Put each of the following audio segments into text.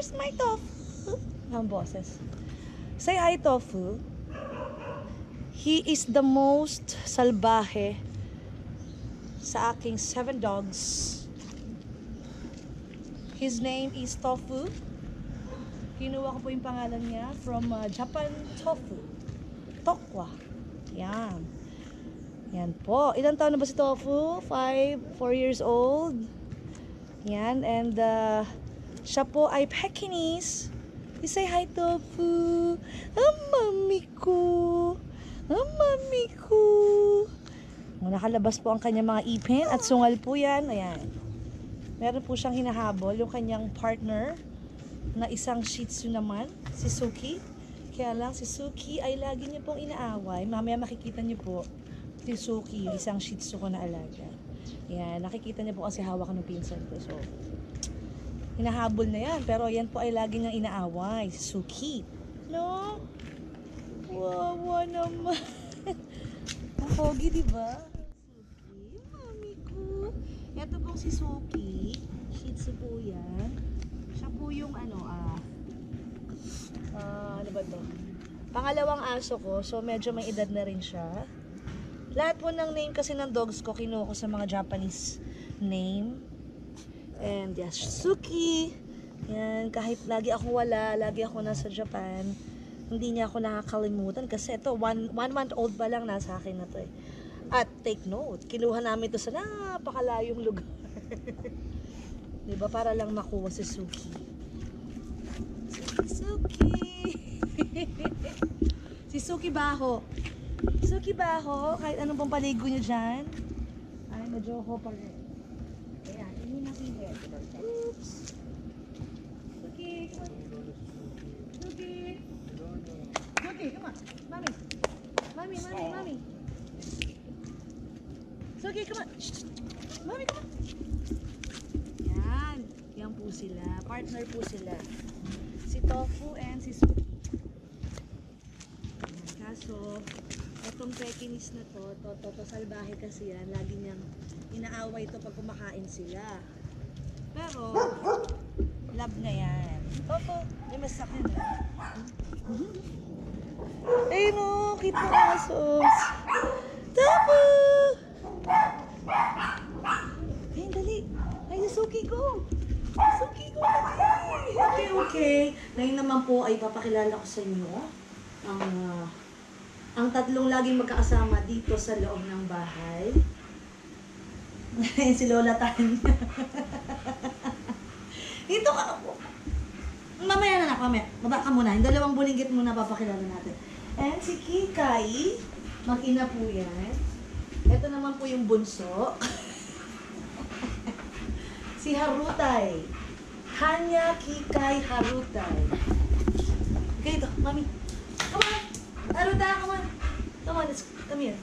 Where's my tofu? Ang boses. Say hi, tofu. He is the most salbahe sa aking seven dogs. His name is Tofu. Kinuha ko po yung pangalan niya from uh, Japan Tofu. Tokwa. Yan. Yan po. Ilang taon na ba si Tofu? Five, four years old. Yan. And uh, siya po ay Pekingese. You say hi, Tofu. Ah, mami ko. Ah, mami ko. Nakalabas po ang kanyang mga ipin at sungal po yan. Ayan. Meron po siyang hinahabol yung kanyang partner na isang Shih Tzu naman, si Suki. Kaya lang si Suki ay lagi niya pong inaaway. Mamaya makikita niyo po si Suki, isang Shih Tzu ko na alaga. Yan, nakikita niyo po kasi hawak ng pinsan ko. So, hinahabol na yan. Pero yan po ay lagi niyang inaaway, si Suki. No? Wawa naman. Ang pogi, di ba? Suki, mami ko. Ito pong si Suki. Shih Tzu po yan. Siya po yung ano, ah, ah, ano ba to? Pangalawang aso ko, so medyo may edad na rin siya. Lahat po ng name kasi ng dogs ko, kinuha ko sa mga Japanese name. And yes, Suki. Yan, kahit lagi ako wala, lagi ako nasa Japan, hindi niya ako nakakalimutan kasi ito, one, one month old pa lang nasa akin na to eh. At take note, kinuha namin to sa napakalayong lugar. diba? Para lang makuha si Suki. Suki, si Suki Baho. Suki Baho, kahit anong pong paligo niyo dyan. Ay, medyo ho pa rin. Oops. Suki, come on. Suki. Suki, come on. Mami. Mami, mami, mami. Suki, come on. Shh. Mami, come on. Yan. Yan po sila. Partner po sila. Si Tofu and si Suki. Pekingese na to, to, to, to, salbahe kasi yan. Lagi niyang inaaway ito pag kumakain sila. Pero, love na yan. Tofu, may masakin na. Ayun o, cute na asos. Tofu! Ayun, dali. Ay, Suki ko. Suki ko, dali. Okay, okay. Ngayon naman po ay papakilala ko sa inyo ang ah, ang tatlong laging magkakasama dito sa loob ng bahay. Si Lola Tanya. dito ka po. Mamaya na na, mamaya. Baba ka muna. Yung dalawang bulinggit muna papakilala natin. And si Kikay, mag-ina po yan. Ito naman po yung bunso. si Harutay. Hanya Kikay Harutay. Okay, ito, mami. On. Haruta, come on. Come on, let's, come here.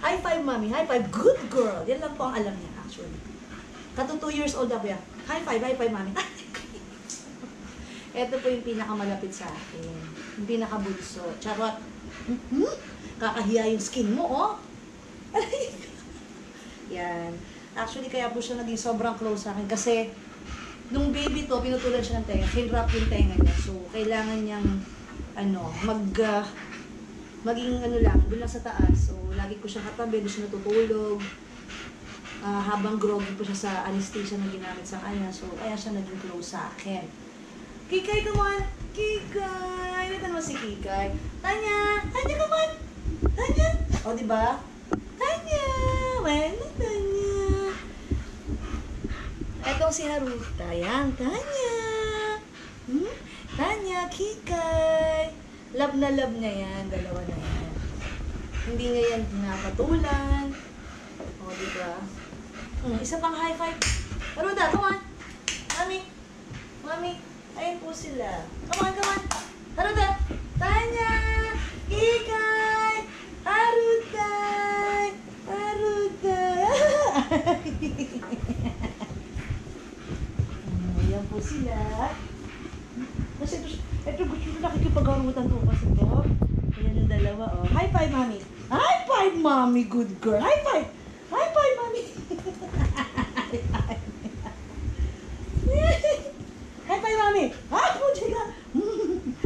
High five, mami. High five. Good girl. Yan lang po ang alam niya, actually. Kato 2 years old ako yan. High five, high five, mami. Ito po yung pinakamalapit sa akin. Yung pinakabulso. Charot. Mhm. Kakahiya yung skin mo, oh. Yan. Actually, kaya po siya naging sobrang close sa akin kasi nung baby to, pinutulan siya ng tenga. Hinrap yung tenga niya. So, kailangan niyang ano, mag ah, maging ano lang, doon lang sa taas. So, lagi ko siya katabi, doon siya natutulog. Ah, habang groggy po siya sa anesthesia na ginamit sa kanya. So, kaya siya naging close sa akin. Kikay, come on! Kikay! Natan mo si Kikay. Tanya! Tanya, come on! Tanya! O, di ba? Tanya! Well, Tanya! Etong si Haruta. Yan, Tanya! Hmm? Tanya, Kikay! Love na love niya yan. Dalawa na yan. Hindi niya yan pinapatulan. O, di ba? Hmm, isa pang high five. Haruta, come on! Mami! Mami! Ayun po sila. Come on, come on! Haruta! Tanya! Kikay! Harutay! Harutay! Ayan po sila pulutan po kasi to. Ayan yung dalawa, oh. High five, mommy. High five, mommy. Good girl. High five. High five, mommy. High five, mommy. Ah, puti na.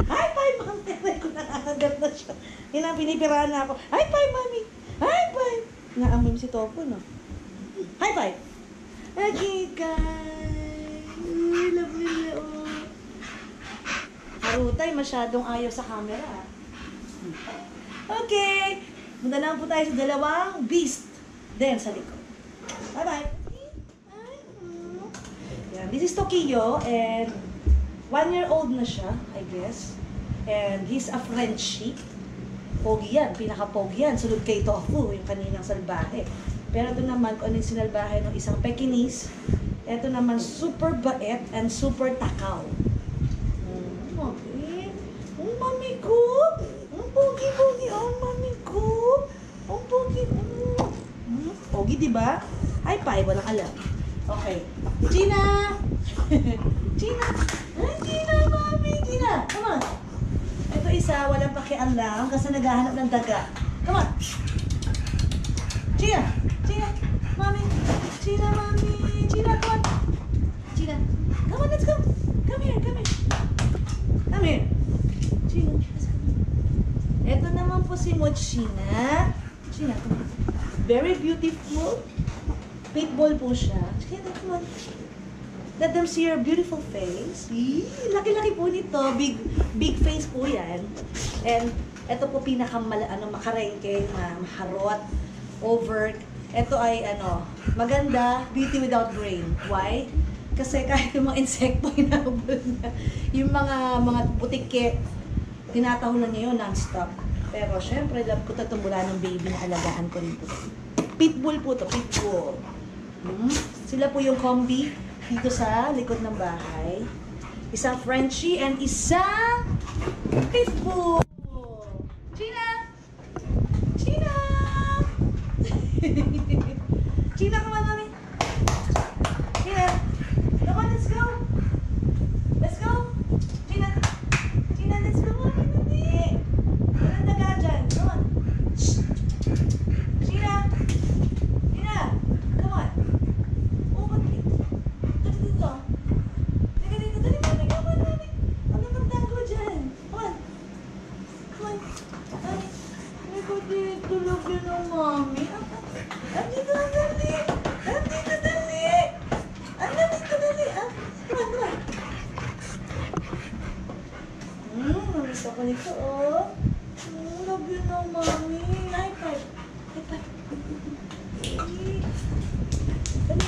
High five, mommy. Aray ko, nakakagat na siya. Yan ang pinipiraan na ako. High five, mommy. High five. Naamoy si Topo, no? High five. Okay, guys. Masyadong ayaw sa camera. Okay. Punta naman po tayo sa dalawang beast. Then, sa likod. Bye-bye. Yan. This is Tokyo and one year old na siya, I guess. And he's a Frenchie. Pogi yan, pinaka-pogi yan. Sunod kay Tofu, yung kaninang salbahe. Pero ito naman, kung ano yung sinalbahe ng isang Pekingese, ito naman super bait and super takaw. Mm, okay. Ang mami ko! Ang pogi-pogi ang mami ko! Ang pogi! Mm. Mm, pogi, di ba? High five, walang alam. Okay. Gina! Gina! Ay, Gina, mami! Gina! Come on! Ito isa, walang pakialam kasi naghahanap ng daga. Come on! Gina! Gina! Mami! Gina, mami! Gina, come on! Gina! Come on, let's go! Come here, come here! Come here! Gina, let's go. Ito naman po si Mochina. Very beautiful. Pitbull po siya. Come on. Let them see your beautiful face. Laki-laki po nito. Big big face po yan. And ito po pinakamala, ano, makarengke, ma maharot, overt. Ito ay ano, maganda, beauty without brain. Why? Kasi kahit yung mga insekto hinabol niya, yung mga mga butike, tinatahulan niya yun non-stop. Pero syempre, love ko to mula ng baby na alagaan ko rin po. Pitbull po to, pitbull. Hmm? Sila po yung combi dito sa likod ng bahay. Isang Frenchie and isang Pitbull. Gina! Gina! Gina, come on, mami. Gina, come on, let's go. Let's go. Gina. Gina, let's go. Hindi. Walang daga dyan. Come on. Shh. Gina. Gina. Come on. Oh, ba't dito? Dito, dito. Teka dito, dali, mami. Come on, mami. Huwag na magtago dyan. Come on. Come on. Ay, may ko dito. Tulog yun ang mami. Ah, Andito, dali. Andito, dali. Andito, dali. Ah, come on, come on. Hmm, namiss ako nito, oh. Hmm, love you na, mami. High five. High five.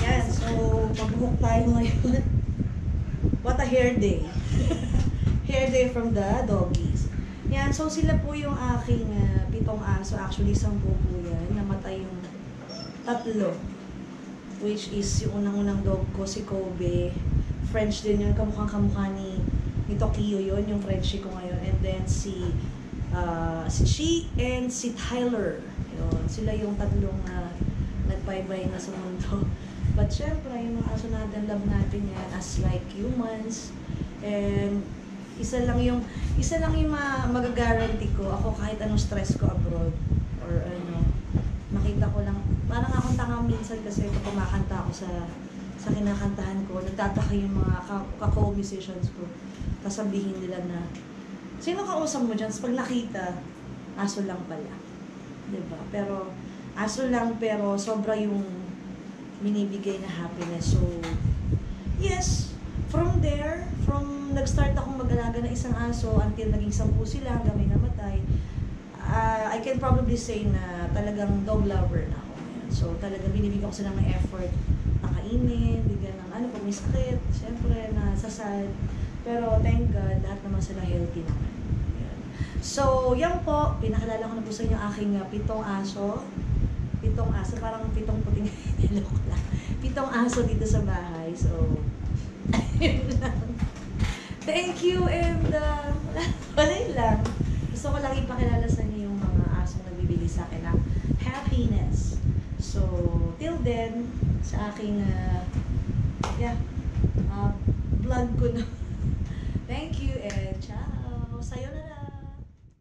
Yan, so, magbuhok tayo ngayon. What a hair day. hair day from the doggies. Yan, so sila po yung aking ah, pitong aso. Actually, sampu po yan. Namatay yung tatlo. Which is yung unang-unang dog ko, si Kobe. French din yun, kamukhang kamukha ni, ni Tokyo yun, yung Frenchie ko ngayon. And then si, ah, si Chi and si Tyler. Yun, sila yung tatlong uh, nagbaybay na sa mundo. But syempre, yung mga aso natin, love natin yan as like humans. And isa lang yung isa lang yung ma magagaranty ko ako kahit anong stress ko abroad or ano makita ko lang parang akong tanga minsan kasi pag kumakanta ako sa sa kinakantahan ko nagtataka yung mga ka- kako-musicians ko kasabihin nila na sino kausap mo dyan? pag nakita aso lang pala ba pero aso lang pero sobra yung binibigay na happiness so yes from there from nag-start akong mag-alaga ng isang aso until naging sampu sila hanggang may namatay ah, I can probably say na talagang dog lover na ako. So talagang binibigyan ko sila ng effort nakainin, bigyan ng ano kung may syempre na sasad. Pero thank God, lahat naman sila healthy naman. So, yan po, pinakilala ko na po sa inyo aking ah, pitong aso. Pitong aso, parang pitong puting niloko lang. Pitong aso dito sa bahay. So. Thank you and uh, wala lang. Gusto ko lang ipakilala sa inyo yung mga asong nagbibigay sa akin ng happiness. So, till then, sa aking, uh, yeah, uh, vlog ko na. Thank you and